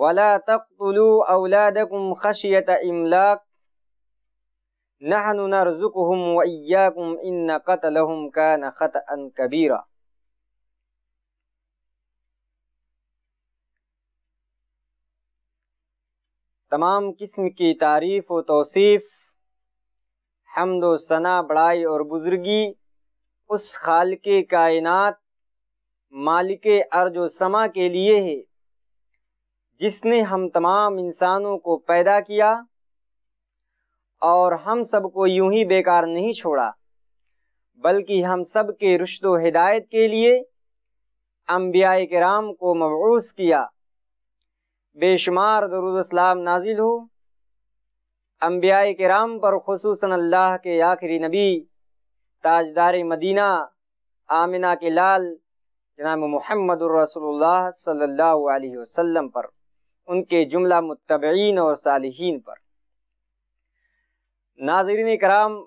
वला तख्तुलू औलादकुम खशियत इमलाक नहनु नरजुकहुम व इय्याकुम इन्न कतलहुम कान खतअन कबीरा तमाम किस्म की तारीफ़ व तोसीफ़, हमद सना बड़ाई और बुज़ुर्गी, उस खाल के कायनात, मालिक अर्ज़ समा के लिए है। जिसने हम तमाम इंसानों को पैदा किया और हम सबको यूँ ही बेकार नहीं छोड़ा, बल्कि हम सब के रुश्द हिदायत के लिए अम्बिया कराम को मबूस किया। बेशुमार दरुदस्लाम नाजिल हो। अम्बिया कराम पर खसूस अल्लाह के आखिरी नबी, ताजदार मदीना, आमिना के लाल, जनाब मोहम्मद रसोल्ला सल्लल्लाहु अलैहि वसल्लम पर। उनके जुमला मुतबीन और सालिहीन पर। नाजरीन कराम,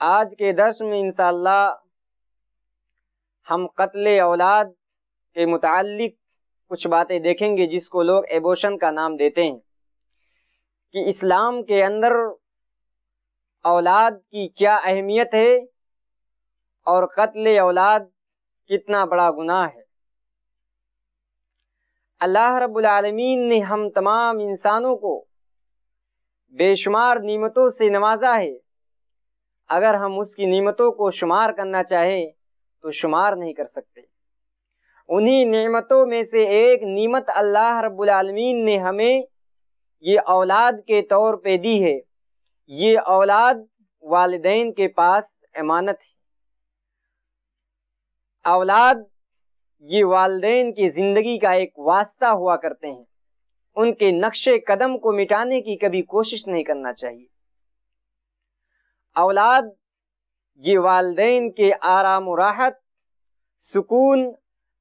आज के दर्स में इंशाल्लाह हम कत्ल औलाद के मुतालिक कुछ बातें देखेंगे जिसको लोग एबोशन का नाम देते हैं। कि इस्लाम के अंदर औलाद की क्या अहमियत है और कत्ल औलाद कितना बड़ा गुनाह है। अल्लाह रब्बुल आलमीन ने हम तमाम इंसानों को बेशुमार नीमतों से नवाजा है। अगर हम उसकी नीमतों को शुमार करना चाहें तो शुमार नहीं कर सकते। उन्हीं नेमतों में से एक नीमत अल्लाह रब्बुल आलमीन ने हमें ये औलाद के तौर पे दी है। ये औलाद वालदेन के पास अमानत है। औलाद ये वालदेन की ज़िंदगी का एक वास्ता हुआ करते हैं। उनके नक्शे कदम को मिटाने की कभी कोशिश नहीं करना चाहिए। औलाद, ये वालदेन के आराम राहत, सुकून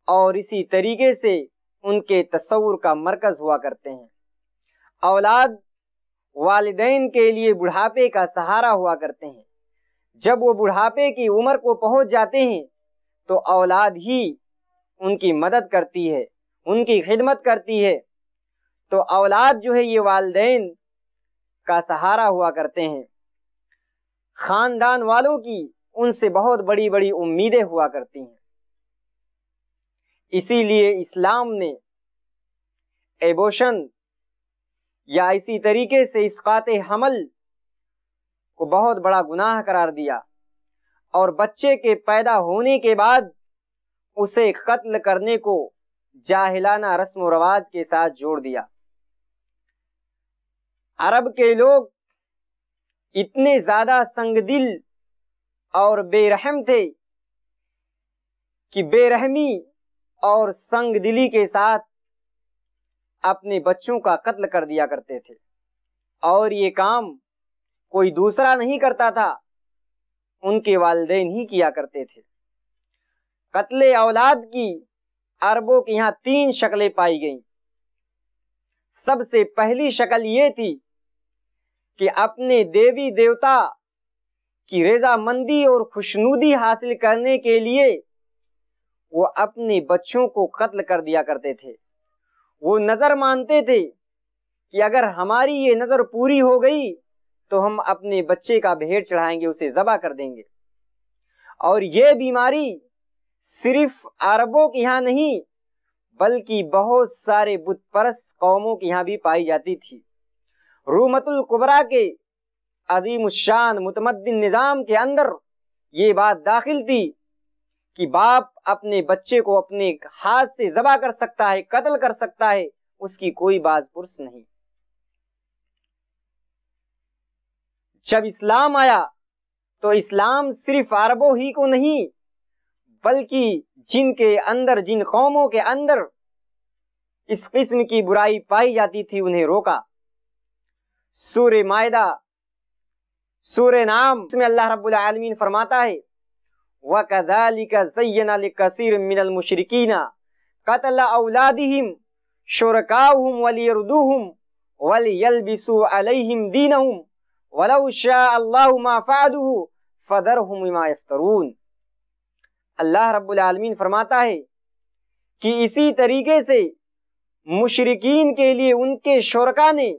और इसी तरीके से उनके तस्वुर का मरकज हुआ करते हैं। औलाद, वालदेन के लिए बुढ़ापे का सहारा हुआ करते हैं। जब वो बुढ़ापे की उम्र को पहुँच जाते हैं तो औलाद ही उनकी मदद करती है, उनकी खिदमत करती है। तो औलाद जो है ये वालदेन का सहारा हुआ करते हैं। खानदान वालों की उनसे बहुत बड़ी बड़ी उम्मीदें हुआ करती हैं। इसीलिए इस्लाम ने एबोशन या इसी तरीके से इसकात हमल को बहुत बड़ा गुनाह करार दिया। और बच्चे के पैदा होने के बाद उसे कत्ल करने को जाहिलाना रस्म रवाज के साथ जोड़ दिया। अरब के लोग इतने ज़्यादा संगदिल और बेरहम थे कि बेरहमी और संगदिली के साथ अपने बच्चों का कत्ल कर दिया करते थे। और ये काम कोई दूसरा नहीं करता था, उनके वालदेन ही किया करते थे। कत्ल औलाद की अरबों के यहाँ तीन शक्लें पाई गई। सबसे पहली शक्ल ये थी कि अपने देवी देवता की रजामंदी और खुशनुदी हासिल करने के लिए वो अपने बच्चों को कत्ल कर दिया करते थे। वो नज़र मानते थे कि अगर हमारी ये नज़र पूरी हो गई तो हम अपने बच्चे का भेड़ चढ़ाएँगे, उसे जबा कर देंगे। और ये बीमारी सिर्फ़ अरबों के यहाँ नहीं, बल्कि बहुत सारे बुत परस्त कौमों के यहाँ भी पाई जाती थी। रूमतुल कुबरा के अजीम शान मुतमद्दिन निज़ाम के अंदर ये बात दाखिल थी कि बाप अपने बच्चे को अपने हाथ से जबा कर सकता है, कत्ल कर सकता है, उसकी कोई बाज पुरुष नहीं। जब इस्लाम आया तो इस्लाम सिर्फ़ अरबों ही को नहीं बल्कि जिनके अंदर, जिन कौमों के अंदर इस किस्म की बुराई पाई जाती थी, उन्हें रोका। सूर्य मायदा सूर्य नाम उसमें अल्लाह रब्बुल आलमीन फरमाता है व कदालिका ज़य्यना लिकसीर मिनल मुशरिकीना, कत्ल औलादिहिम शुरकाहुम वलियरदुहुम, वलियलबिसु अलैहिम दीनहुम, वलौ शाअ अल्लाहु मा फअलुहु फदरहुम बिमा यफ्तरून। अल्लाह रब्बुल आलमीन फरमाता है कि इसी तरीके से मुशरिकीन के लिए उनके शुरका ने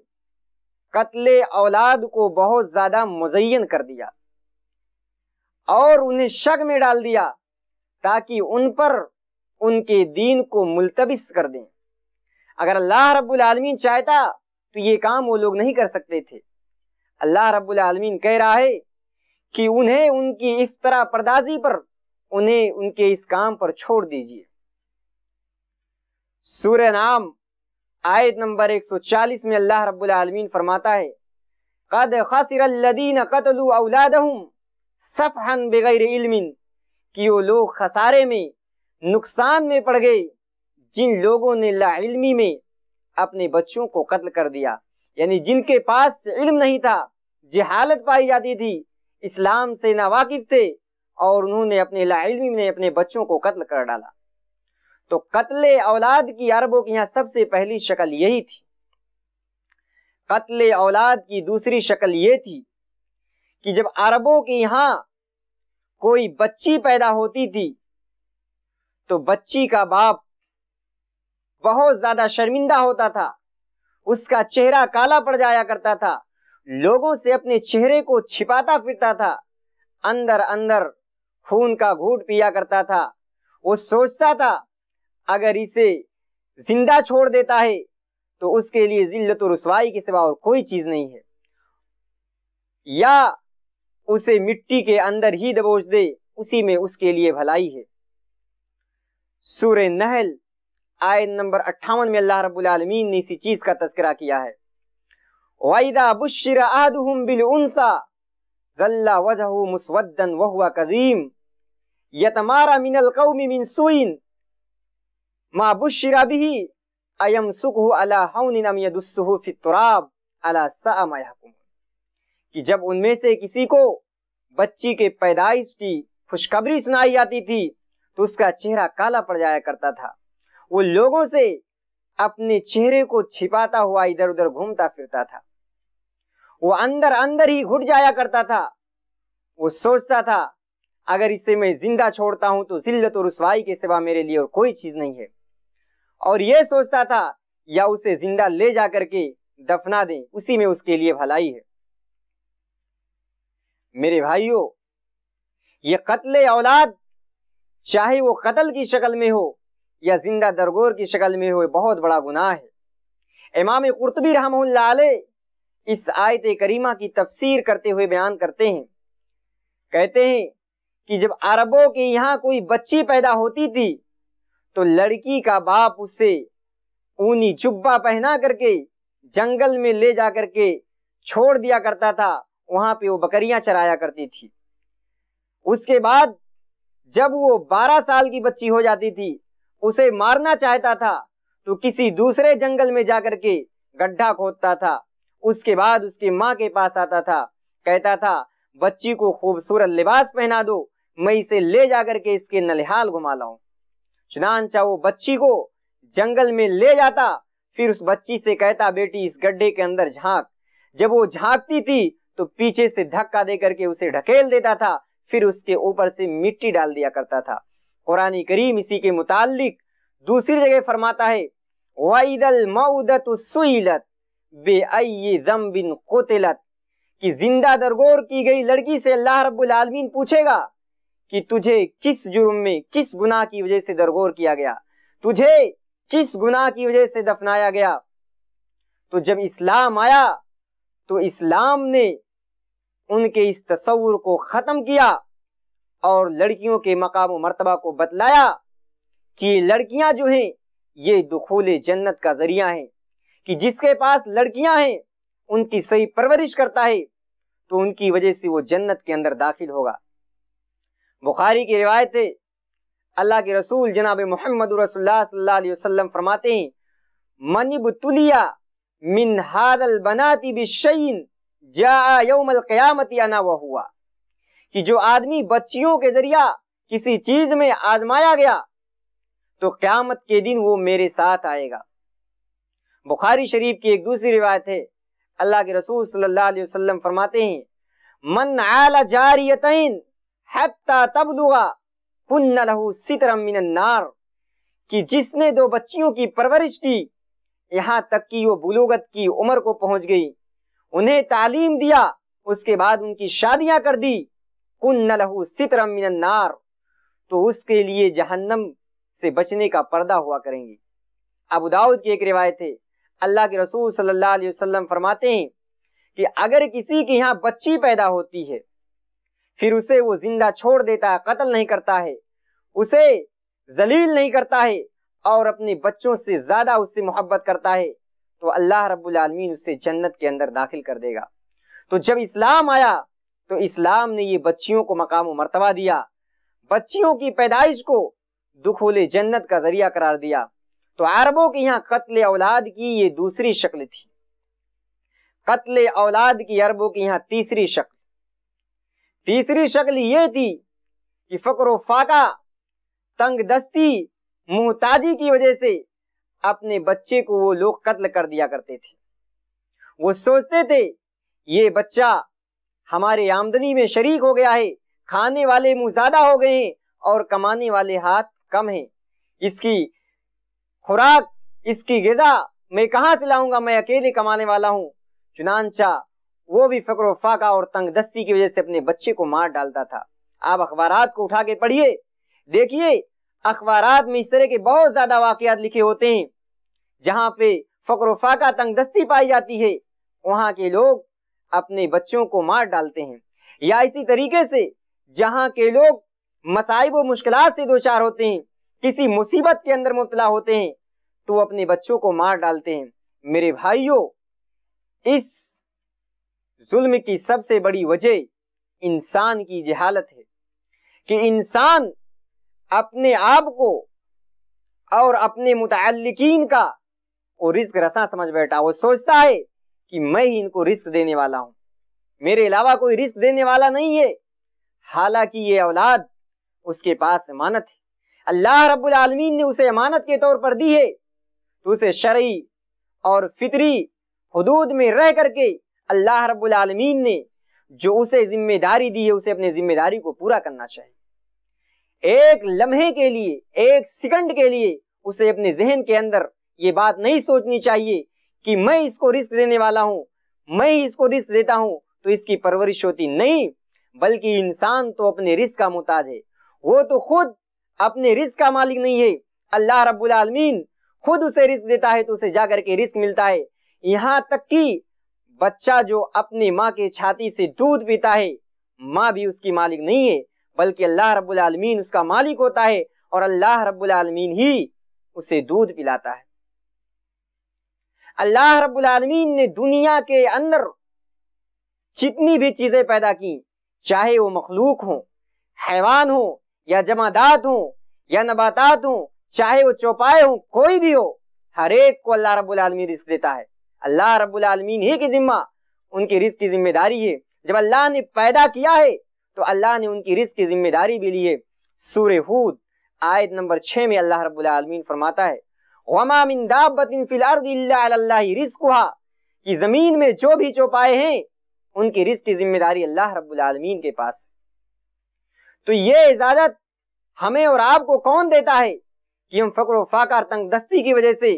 कत्ले औलाद को बहुत ज़्यादा मुजयन कर दिया और उन्हें शक में डाल दिया ताकि उन पर उनके दीन को मुलतबिस कर दें। अगर अल्लाह रब्बुल आलमीन चाहता तो ये काम वो लोग नहीं कर सकते थे। अल्लाह रब्बुल आलमीन कह रहा है कि उन्हें उनकी इफ्तरा परदाजी पर उन्हें उनके इस काम पर छोड़ दीजिए। सूर्य नाम, आयत नंबर 140 में अल्लाह रब्बुल आलमीन फरमाता है, कद खसिरल्लदीन कतलु औलादहुम सफहन बगैर इल्मिन कि वो लोग खसारे में, नुकसान में पड़ गए, जिन लोगों ने लाइल्मी में अपने बच्चों को कत्ल कर दिया। यानी जिनके पास इल्म नहीं था, जहालत पाई जाती थी, इस्लाम से नावाकिफ थे और उन्होंने अपने लाइल्मी में अपने बच्चों को कत्ल कर डाला। तो कत्ले औलाद की अरबों की यहाँ सबसे पहली शक्ल यही थी। कत्ले औलाद की दूसरी शक्ल ये थी कि जब अरबों के यहाँ कोई बच्ची पैदा होती थी तो बच्ची का बाप बहुत ज़्यादा शर्मिंदा होता था, उसका चेहरा काला पड़ जाया करता था, लोगों से अपने चेहरे को छिपाता फिरता था अंदर अंदर खून का घूट पिया करता था। वो सोचता था, अगर इसे ज़िंदा छोड़ देता है तो उसके लिए जिल्लत और रसवाई के सिवा और कोई चीज़ नहीं है। या उसे मिट्टी के अंदर ही दबोच दे, उसी में उसके लिए भलाई है। सूर्य नहल, आयत नंबर अट्ठावन में अल्लाह रब्बुल आलमीन ने इसी चीज़ का तस्करा किया है। वाइदा बुशिर आहदुहुम बिल उनसा, जल्ला वजहु मुसवद्दन वहुवा कजीम। यतमारा मिनल कौमी मिन सुइन मा बुशिरा बिही अयम सुकहु अला हौनिन अम यदुस्सुहु फित तुराब अला सा मा यहकुम कि जब उनमें से किसी को बच्ची के पैदाइश की खुशखबरी सुनाई जाती थी तो उसका चेहरा काला पड़ जाया करता था। वो लोगों से अपने चेहरे को छिपाता हुआ इधर उधर घूमता फिरता था। वो अंदर अंदर ही घुट जाया करता था। वो सोचता था अगर इसे मैं ज़िंदा छोड़ता हूँ तो जिल्लत और रसवाई के सिवा मेरे लिए और कोई चीज़ नहीं है। और यह सोचता था, या उसे ज़िंदा ले जा करके दफना दें, उसी में उसके लिए भलाई है। मेरे भाइयों, ये कत्ले औलाद, चाहे वो कत्ल की शक्ल में हो, या ज़िंदा दरगोर की शक्ल में हो बहुत बड़ा गुनाह है। इमाम कुर्तबी रहमल्ला इस आयत करीमा की तफसीर करते हुए बयान करते हैं। कहते हैं कि जब अरबों के यहाँ कोई बच्ची पैदा होती थी तो लड़की का बाप उसे ऊनी जुब्बा पहना करके जंगल में ले जा करके छोड़ दिया करता था। वहाँ पे वो बकरियाँ चराया करती थी। उसके बाद जब वो 12 साल की बच्ची हो जाती थी, उसे मारना चाहता था तो किसी दूसरे जंगल में जाकर के गड्ढा खोदता था। उसके बाद उसकी माँ के पास आता था, कहता था, बच्ची को खूबसूरत लिबास पहना दो मैं इसे ले जाकर के इसके नलिहाल घुमा लाऊं। चुनानचा वो बच्ची को जंगल में ले जाता, फिर उस बच्ची से कहता, बेटी, इस गड्ढे के अंदर झाँक। जब वो झांकती थी तो पीछे से धक्का दे करके उसे ढकेल देता था, फिर उसके ऊपर से मिट्टी डाल दिया करता था। कुरानी करीम इसी के मुतालिक दूसरी जगह फरमाता है, वाइदल मऊदत सुइलत बे जम्बिन कोतिलत। कि ज़िंदा दरगोर की गई लड़की से अल्लाह रब्बुल आलमीन पूछेगा कि तुझे किस जुर्म में किस गुनाह की वजह से दरगोर किया गया? तुझे किस गुनाह की वजह से दफनाया गया? तो जब इस्लाम आया तो इस्लाम ने उनके इस तस्वुर को खत्म किया और लड़कियों के मकाम मरतबा को बतलाया कि लड़कियाँ जो हैं, ये दुखूल जन्नत का ज़रिया है। कि जिसके पास लड़कियाँ हैं, उनकी सही परवरिश करता है तो उनकी वजह से वो जन्नत के अंदर दाखिल होगा। बुखारी की रिवायत अल्लाह के रसूल जनाब मोहम्मद वसल्लम फरमाते हैं मनिब तुलिया मिन हादल बनाती बिशईन जा यौमल क़यामती अना वह हुआ। कि जो आदमी बच्चियों के ज़रिया किसी चीज़ में आजमाया गया तो क्यामत के दिन वो मेरे साथ आएगा। बुखारी शरीफ की एक दूसरी रिवायत है। अल्लाह के रसूल सल्लल्लाहु अलैहि वसल्लम फरमाते हैं, मन आला जारियतैन नार कि जिसने दो बच्चियों की परवरिश की यहाँ तक कि वो बुलूगत की उम्र को पहुँच गई उन्हें तालीम दिया उसके बाद उनकी शादियाँ कर दी कुन्न लहू सितरम मिनन नार तो उसके लिए जहन्नम से बचने का पर्दा हुआ करेंगे अबू दाऊद की एक रिवायत है अल्लाह के रसूल सल्लल्लाहु अलैहि वसल्लम फरमाते हैं कि अगर किसी के यहाँ बच्ची पैदा होती है फिर उसे वो ज़िंदा छोड़ देता है कत्ल नहीं करता है। उसे जलील नहीं करता है और अपने बच्चों से ज़्यादा उससे मोहब्बत करता है। तो अल्लाह रब्बुल आलमीन उसे जन्नत के अंदर दाखिल कर देगा। तो जब इस्लाम आया तो इस्लाम ने ये बच्चियों को मकाम मर्तबा दिया। बच्चियों की पैदाइश को दुखोले जन्नत का ज़रिया करार दिया। तो अरबों के यहाँ कत्ल औलाद की ये दूसरी शक्ल थी। कत्ल औलाद की अरबों की यहाँ तीसरी शक्ल। तीसरी शक्ल ये थी कि फकर फाका, तंग दस्ती, मुहताजी की वजह से अपने बच्चे को वो लोग कत्ल कर दिया करते थे। वो सोचते थे, ये बच्चा हमारे आमदनी में शरीक हो गया है, खाने वाले मुँह ज़्यादा हो गए हैं और कमाने वाले हाथ कम हैं। इसकी खुराक, इसकी गिजा मैं कहाँ से लाऊँगा? मैं अकेले कमाने वाला हूँ। चुनानचा वो भी फक्र फाका और तंग दस्ती की वजह से अपने बच्चे को मार डालता था। आप अखबार को उठा के पढ़िए। देखिए अखबार में इस तरह के बहुत ज़्यादा वाकयात लिखे होते हैं, जहाँ पे फक्र फाका तंग दस्ती पाई जाती है। वहाँ के लोग अपने बच्चों को मार डालते हैं। या इसी तरीके से, जहाँ के लोग मसाइब मुश्किल से दो चार होते हैं, किसी मुसीबत के अंदर मुबतला होते हैं तो अपने बच्चों को मार डालते हैं। मेरे भाइयों, इस जुल्म की सबसे बड़ी वजह इंसान की जहालत है कि इंसान अपने आप को और अपने मुतलिकीन का वो रिस्क रसा समझ बैठा, वो सोचता है कि मैं ही इनको रिस्क देने वाला हूँ। मेरे अलावा कोई रिस्क देने वाला नहीं है। हालाँकि ये औलाद उसके पास अमानत है। अल्लाह रब्बुल आलमीन ने उसे अमानत के तौर पर दी है। तो उसे शरई और फितरी हदूद में रह करके अल्लाह रब्बुल आलमीन ने जो उसे ज़िम्मेदारी दी है, उसे अपनी ज़िम्मेदारी को पूरा करना चाहिए। एक लम्हे के लिए, एक सेकंड के लिए उसे अपने जहन के अंदर ये बात नहीं सोचनी चाहिए कि मैं इसको रिस्क देने वाला हूँ, मैं इसको रिस्क देता हूँ तो इसकी परवरिश होती नहीं, बल्कि इंसान तो अपने रिस्क का मुताज है। वो तो खुद अपने रिस्क का मालिक नहीं है। अल्लाह रब्बुल आलमीन खुद उसे रिस्क देता है तो उसे जाकर के रिस्क मिलता है। यहाँ तक कि बच्चा जो अपनी माँ के छाती से दूध पीता है, माँ भी उसकी मालिक नहीं है, बल्कि अल्लाह रब्बुल आलमीन उसका मालिक होता है और अल्लाह रब्बुल आलमीन ही उसे दूध पिलाता है। अल्लाह रब्बुल आलमीन ने दुनिया के अंदर जितनी भी चीज़ें पैदा की, चाहे वो मखलूक हो, हैवान हो, या जमादात हो, या नबातात हो, चाहे वो चौपाए हो, कोई भी हो, हर एक को अल्लाह रब्बुल आलमीन रिस्क देता है। अल्लाह रब्बुल आलमीन ही की जिम्मा, उनकी रिस्क की ज़िम्मेदारी है। जब अल्लाह ने पैदा किया है तो अल्लाह ने उनकी रिस्क की ज़िम्मेदारी भी ली है। सूर्य हूद, आयत नंबर छह में अल्लाह रब्बुल आलमीन फरमाता है, वमा मिन दाब्बतिन फिल अर्द इल्ला रिज़्कुहा कि ज़मीन में जो भी चौपाए हैं, उनकी रिस्क की ज़िम्मेदारी अल्लाह रब्बुल आलमीन के पास तो ये इजाज़त हमें और आपको कौन देता है कि हम फकर फाकार तंग दस्ती की वजह से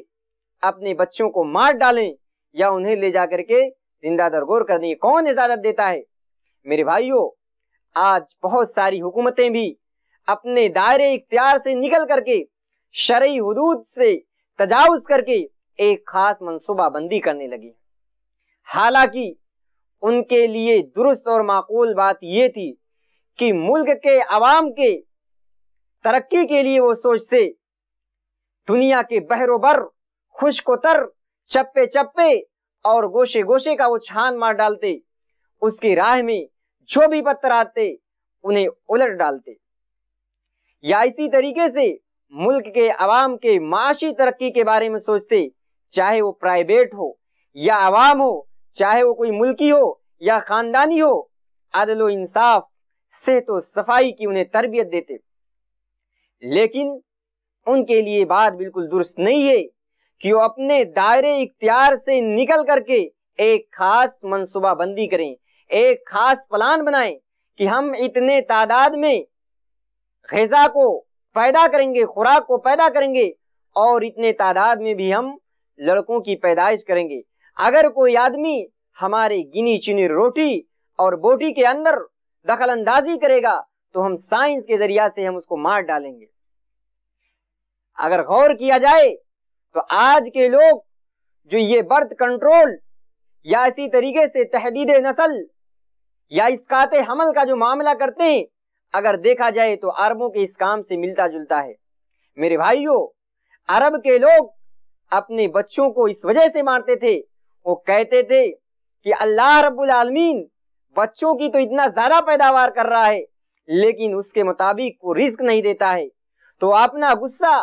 अपने बच्चों को मार डालें या उन्हें ले जाकर के ज़िंदा दरगोर कर दें कौन इजाज़त देता है? मेरे भाइयों, आज बहुत सारी हुकूमतें भी अपने दायरे इख्तियार से निकल करके, शरई हदूद से तजावुज करके एक खास मनसूबा बंदी करने लगी हालाँकि उनके लिए दुरुस्त और माकूल बात यह थी कि मुल्क के अवाम के तरक्की के लिए वो सोचते, दुनिया के बहरोबर खुशकोतर चप्पे चप्पे और गोशे गोशे का वो छान मार डालते। उसकी राह में जो भी पत्थर आते, उन्हें उलट डालते। या इसी तरीके से मुल्क के अवाम के माशी तरक्की के बारे में सोचते, चाहे वो प्राइवेट हो, या अवाम हो, चाहे वो कोई मुल्की हो, या खानदानी हो, अदल इंसाफ से तो सफ़ाई की उन्हें तरबियत देते। लेकिन उनके लिए बात बिल्कुल दुरुस्त नहीं है। कि वो अपने दायरे इख्तियार से निकल करके एक खास मनसूबा बंदी करें, एक खास प्लान बनाएँ कि हम इतने तादाद में गजा को पैदा करेंगे, खुराक को पैदा करेंगे और इतने तादाद में भी हम लड़कों की पैदाइश करेंगे। अगर कोई आदमी हमारे गिनी चुनी रोटी और बोटी के अंदर दखल अंदाजी करेगा तो हम साइंस के ज़रिया से हम उसको मार डालेंगे। अगर गौर किया जाए तो आज के लोग जो ये बर्थ कंट्रोल या इसी तरीके से तहदीद नस्ल या इसकाते हमल का जो मामला करते हैं, अगर देखा जाए तो अरबों के इस काम से मिलता जुलता है। मेरे भाइयों, अरब के लोग अपने बच्चों को इस वजह से मारते थे, वो कहते थे कि अल्लाह रब्बुल आलमीन बच्चों की तो इतना ज़्यादा पैदावार कर रहा है, लेकिन उसके मुताबिक वो रिस्क नहीं देता है। तो अपना गुस्सा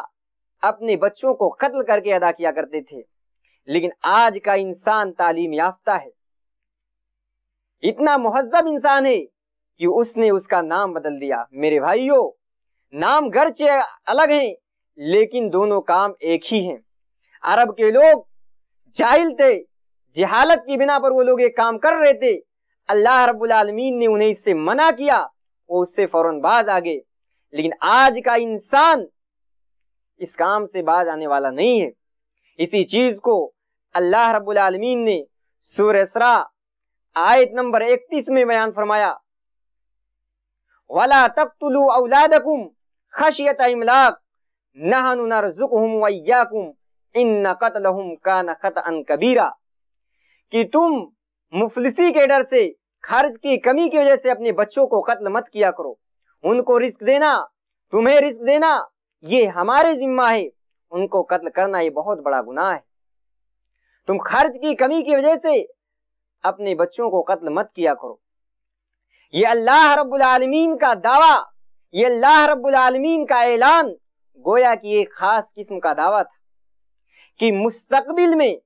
अपने बच्चों को कत्ल करके अदा किया करते थे। लेकिन आज का इंसान तालीम याफ्ता है। इतना मुहजब इंसान है कि उसने उसका नाम बदल दिया। मेरे भाइयों, नाम गर्चे अलग हैं, लेकिन दोनों काम एक ही हैं। अरब के लोग जाहिल थे, जहालत की बिना पर वो लोग एक काम कर रहे थे। अल्लाह रब्बुल आलमीन ने उन्हें इससे मना किया, वो उससे फ़ौरन बाज आ गए। लेकिन आज का इंसान इस काम से बाज आने वाला नहीं है। इसी चीज़ को अल्लाह रब्बुल आलमीन ने सूरह आयत नंबर 31 में बयान फरमाया, वला तख्तुलु औलादकुम खशियत इमलाक, नहनु नरजुकुहुम वय्याकुम इन कत्लहुम कान खतअन कबीरा। कि तुम मुफलिसी के डर से खर्च की कमी की वजह से अपने बच्चों को कत्ल मत किया करो। उनको रिस्क देना, तुम्हें रिस्क देना ये हमारे जिम्मा है। उनको कत्ल करना ये बहुत बड़ा गुनाह है। तुम खर्च की कमी की वजह से अपने बच्चों को कत्ल मत किया करो। ये अल्लाह रब्बुल आलमीन का दावा, ये अल्लाह रब्बुल आलमीन का ऐलान गोया की एक खास किस्म का दावा था कि मुस्तकबिल में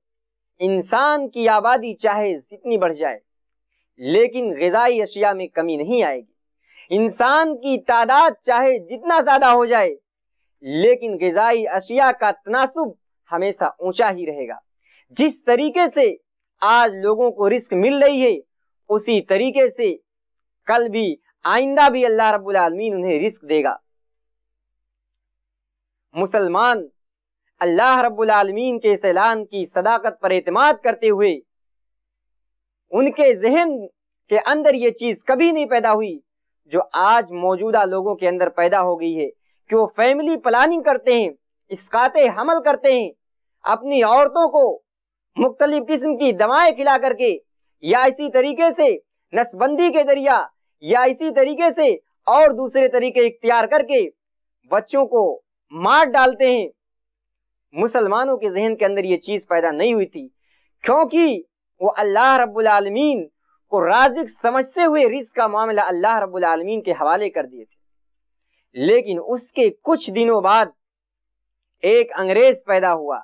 इंसान की आबादी चाहे जितनी बढ़ जाए, लेकिन गजाई अशिया में कमी नहीं आएगी। इंसान की तादाद चाहे जितना ज़्यादा हो जाए लेकिन गजाई अशिया का तनासुब हमेशा ऊँचा ही रहेगा। जिस तरीके से आज लोगों को रिस्क मिल रही है, उसी तरीके से कल भी, आइंदा भी अल्लाह रब्बुल आलमीन उन्हें रिस्क देगा। मुसलमान अल्लाह रब्बुल आलमीन के ऐलान की सदाकत पर एतमाद करते हुए, उनके जहन के अंदर ये चीज़ कभी नहीं पैदा हुई, जो आज मौजूदा लोगों के अंदर पैदा हो गई है। वो फैमिली प्लानिंग करते हैं, इसकाते हमल करते हैं, अपनी औरतों को मुख्तलिफ़ किस्म की दवाएँ खिला करके, या इसी तरीके से नसबंदी के ज़रिया, या इसी तरीके से और दूसरे तरीके इख्तियार करके बच्चों को मार डालते हैं। मुसलमानों के जहन के अंदर ये चीज़ पैदा नहीं हुई थी, क्योंकि वो अल्लाह रब्बुल आलमीन को राजिक समझते हुए रिस्क का मामला अल्लाह रब्बुल आलमीन के हवाले कर दिए थे। लेकिन उसके कुछ दिनों बाद एक अंग्रेज़ पैदा हुआ,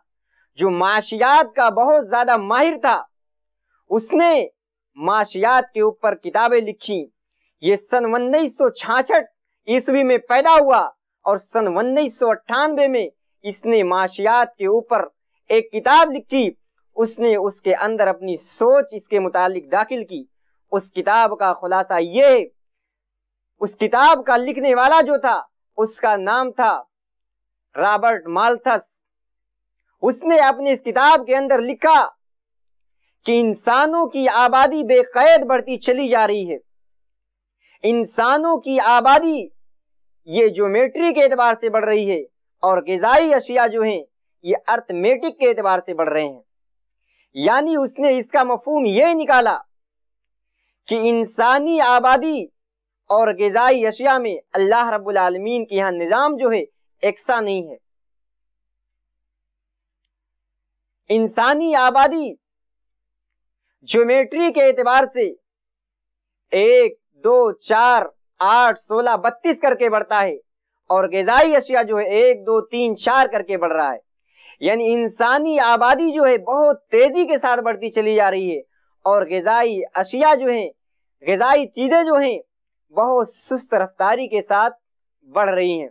जो माशियात का बहुत ज़्यादा माहिर था। उसने माशियात के ऊपर किताबें लिखी। ये सन उन्नीस सौ छाछठ ईस्वी में पैदा हुआ और सन उन्नीस सौ अट्ठानबे में इसने माशियात के ऊपर एक किताब लिखी। उसने उसके अंदर अपनी सोच इसके मुतालिक दाखिल की। उस किताब का खुलासा ये उस किताब का लिखने वाला जो था, उसका नाम था रॉबर्ट माल्थस। उसने अपनी इस किताब के अंदर लिखा कि इंसानों की आबादी बेकैद बढ़ती चली जा रही है। इंसानों की आबादी ये ज्योमेट्री के एतबार से बढ़ रही है और गजाई अशिया जो हैं, ये अर्थमेटिक के एतबार से बढ़ रहे हैं। यानी उसने इसका मफहूम ये निकाला कि इंसानी आबादी और गजाई अशिया में अल्लाह रब्बुल आलमीन के यहाँ निज़ाम जो है एकसा नहीं है। इंसानी आबादी ज्योमेट्री के एतबार से एक, दो, चार, आठ, सोलह, बत्तीस करके बढ़ता है और गजाई अशिया जो है, एक, दो, तीन, चार करके बढ़ रहा है। यानी इंसानी आबादी जो है, बहुत तेज़ी के साथ बढ़ती चली जा रही है और गजाई अशिया जो है, गजाई चीज़ें जो हैं बहुत सुस्त रफ्तारी के साथ बढ़ रही हैं।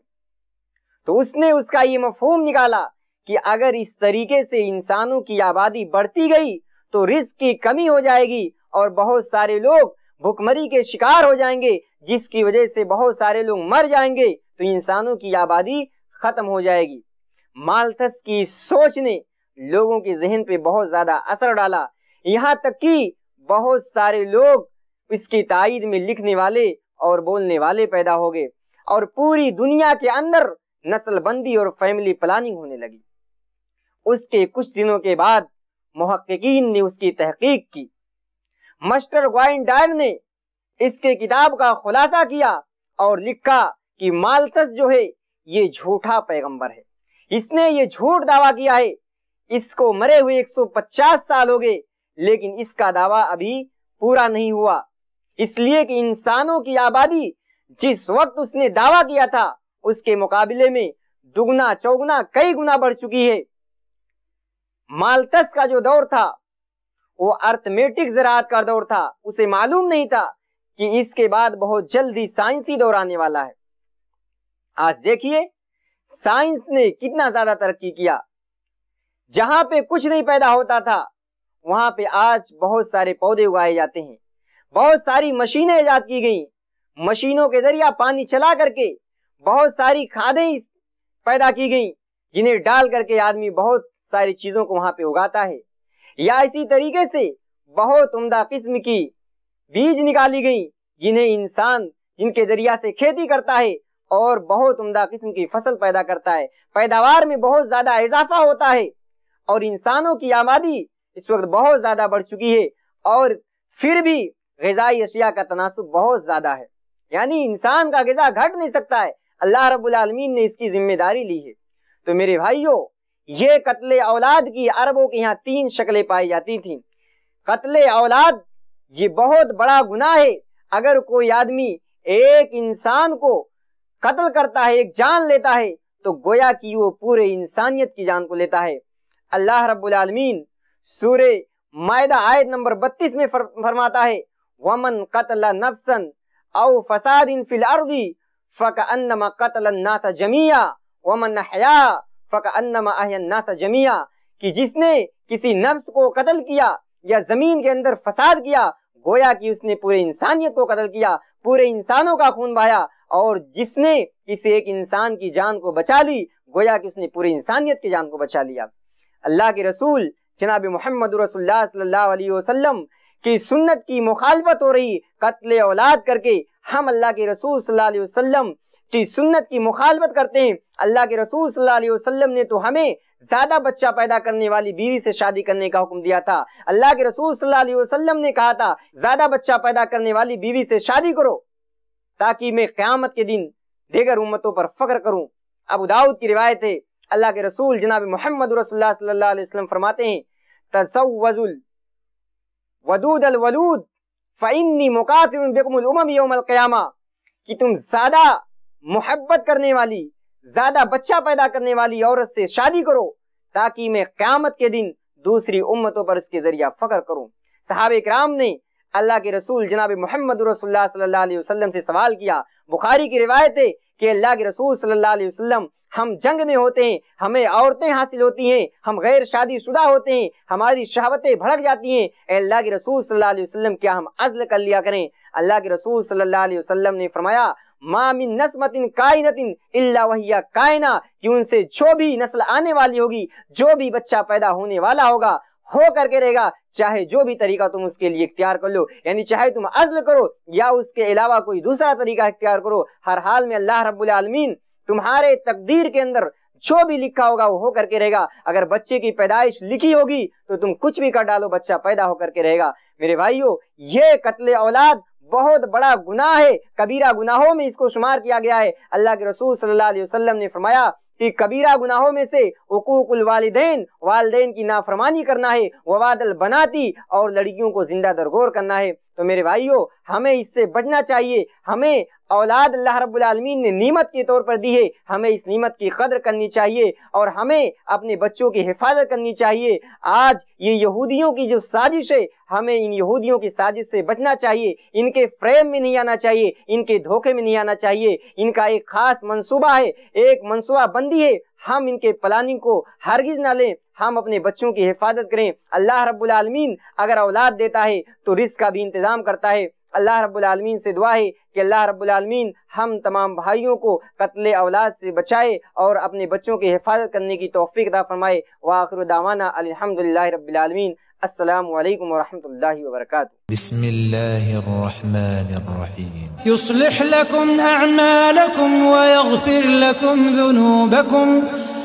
तो उसने उसका ये मफहूम निकाला कि अगर इस तरीके से इंसानों की आबादी बढ़ती गई तो रिस्क की कमी हो जाएगी और बहुत सारे लोग भुखमरी के शिकार हो जाएँगे, जिसकी वजह से बहुत सारे लोग मर जाएँगे तो इंसानों की आबादी खत्म हो जाएगी। मालथस की सोच ने लोगों के जहन पे बहुत ज़्यादा असर डाला। यहाँ तक कि बहुत सारे लोग इसकी ताइद में लिखने वाले और बोलने वाले पैदा हो गए और पूरी दुनिया के अंदर नस्लबंदी और फैमिली प्लानिंग होने लगी। उसके कुछ दिनों के बाद मुहक्कीन ने उसकी तहकीक की। मस्टर ग्वाइन डायर ने इसके किताब का खुलासा किया और लिखा कि मालतस जो है, ये झूठा पैगंबर है। इसने ये झूठ दावा किया है, इसको मरे हुए 150 साल हो गए, लेकिन इसका दावा अभी पूरा नहीं हुआ। इसलिए कि इंसानों की आबादी जिस वक्त उसने दावा किया था, उसके मुकाबले में दुगना चौगुना कई गुना बढ़ चुकी है। मालतस का जो दौर था, वो अर्थमेटिक जरात का दौर था। उसे मालूम नहीं था कि इसके बाद बहुत जल्दी साइंसी दौर आने वाला है। आज देखिए, साइंस ने कितना ज़्यादा तरक्की किया। जहाँ पे कुछ नहीं पैदा होता था, वहाँ पे आज बहुत सारे पौधे उगाए जाते हैं। बहुत सारी मशीनें ईजाद की गई। मशीनों के ज़रिया पानी चला करके बहुत सारी खादें पैदा की गई, जिन्हें डाल करके आदमी बहुत सारी चीज़ों को वहाँ पे उगाता है। या इसी तरीके से बहुत उम्दा किस्म की बीज निकाली गई, जिन्हें इंसान जिनके ज़रिया से खेती करता है और बहुत उम्दा किस्म की फ़सल पैदा करता है। पैदावार में बहुत ज़्यादा इजाफा होता है और इंसानों की आबादी इस वक्त बहुत ज़्यादा बढ़ चुकी है और फिर भी गजाई अशिया का तनासब बहुत ज़्यादा है। यानी इंसान का गजा घट नहीं सकता है। अल्लाह रब्बुल आलमीन ने इसकी ज़िम्मेदारी ली है। तो मेरे भाइयों ये कत्ले औलाद की अरबों के यहाँ तीन शक्लें पाई जाती थी। कत्ले औलाद ये बहुत बड़ा गुनाह है। अगर कोई आदमी एक इंसान को कत्ल करता है एक जान लेता है तो गोया कि वो पूरे इंसानियत की जान को लेता है। अल्लाह रब्बुल आलमीन सूरे मायदा आयत नंबर 32 में फर, फरमाता है औ फसाद इन फिल अर्दी फक अन्नमा कतल नास जमिया वमन हया फक अन्नमा अहयन नास जमिया कि जिसने किसी नफ्स को कत्ल किया या ज़मीन के अंदर फसाद किया, गोया कि उसने पूरे इंसानियत को कत्ल किया, पूरे इंसानों का खून बहाया और जिसने किसी एक इंसान की जान को बचा ली, गोया कि उसने पूरी इंसानियत की जान को बचा लिया। अल्लाह के रसूल जनाब मोहम्मद सल्लल्लाहु अलैहि वसल्लम की सुन्नत की मुखालफत हो रही कत्ल औलाद करके हम अल्लाह के रसूल सल्लल्लाहु अलैहि वसल्लम की सुन्नत की मुखालफत करते हैं। अल्लाह के रसूल सल्लल्लाहु अलैहि वसल्लम ने तो हमें ज़्यादा बच्चा पैदा करने वाली बीवी से शादी करने का हुक्म दिया था। अल्लाह के रसूल सल्लल्लाहु अलैहि वसल्लम ने कहा था, ज़्यादा बच्चा पैदा करने वाली बीवी से शादी करो, ताकि मैं क्यामत के दिन देगर उम्मतों पर फख्र करूँ। अबू दाऊद की रिवायत है, अल्लाह के रसूल जनाब मोहम्मद रसोल्ला फरमाते हैं तसवजुल वदूद अल वलूद फ़इन्नी मुकातिल उमम यौम क़यामा कि तुम ज़्यादा मोहब्बत करने वाली, ज़्यादा बच्चा पैदा करने वाली औरत से शादी करो, ताकि मैं क्यामत के दिन दूसरी उम्मतों पर इसके ज़रिया फख्र करूँ। सहाब कराम ने अल्लाह के रसूल जनाब मोहम्मद वसल्लम से सवाल किया। बुखारी की रिवायत है कि अल्लाह के रसूल अलैहि वसल्लम हम जंग में होते हैं, हमें औरतें हासिल होती हैं, हम गैर शादी शुदा होते हैं, हमारी शहावतें भड़क जाती हैं। अल्लाह के रसूल सल्लल्लाहु अलैहि वसल्लम, क्या हम अज़ल कर लिया करें? अल्लाह के रसूल सल्लल्लाहु अलैहि वसल्लम ने फरमाया मामिन नस्मतिन कायनतिन इल्ला वहिया कायना कि उनसे जो भी नस्ल आने वाली होगी, जो भी बच्चा पैदा होने वाला होगा, हो करके रहेगा। चाहे जो भी तरीका तुम उसके लिए इख्तियार कर लो, यानी चाहे तुम अजल करो या उसके अलावा कोई दूसरा तरीका इख्तियार करो, हर हाल में अल्लाह रब्बुल आलमीन तुम्हारे तकदीर के अंदर जो भी लिखा होगा वो हो करके रहेगा। अगर बच्चे की पैदाइश लिखी होगी तो तुम कुछ भी कर डालो, बच्चा पैदा होकर के रहेगा। मेरे भाइयों, ये कत्ले औलाद बहुत बड़ा गुनाह है। कबीरा गुनाहों में इसको शुमार किया गया है। अल्लाह के रसूल सल्लल्लाहु अलैहि वसल्लम ने फरमाया कि कबीरा गुनाहों में से वकूकुल वालिदैन, वालदेन की नाफरमानी करना है, ववादल बनाती और लड़कियों को ज़िंदा दरगोर करना है। तो मेरे भाइयों, हमें इससे बचना चाहिए। हमें औलाद अल्लाह रब्बुल आलमीन ने नीमत के तौर पर दी है। हमें इस नीमत की कदर करनी चाहिए और हमें अपने बच्चों की हिफाजत करनी चाहिए। आज ये यहूदियों की जो साजिश है, हमें इन यहूदियों की साजिश से बचना चाहिए। इनके फ्रेम में नहीं आना चाहिए, इनके धोखे में नहीं आना चाहिए। इनका एक खास मंसूबा है, एक मनसूबा बंदी है। हम इनके प्लानिंग को हरगिज ना लें। हम अपने बच्चों की हिफाजत करें। अल्लाह रब्बुल आलमीन अगर औलाद देता है तो रिस्क का भी इंतज़ाम करता है। अल्लाह रब्बुलमीन से दुआ है कि अल्लाह रब्बुलमीन हम तमाम भाइयों को कत्ल अवलाद से बचाए और अपने बच्चों की हिफाजत करने की तोफ़ी अदा फ़रमाए। वाखिर दावाना अलहमदिल्ला रब्बुलमीन अस्सलाम वालेकुम व व बरकातहू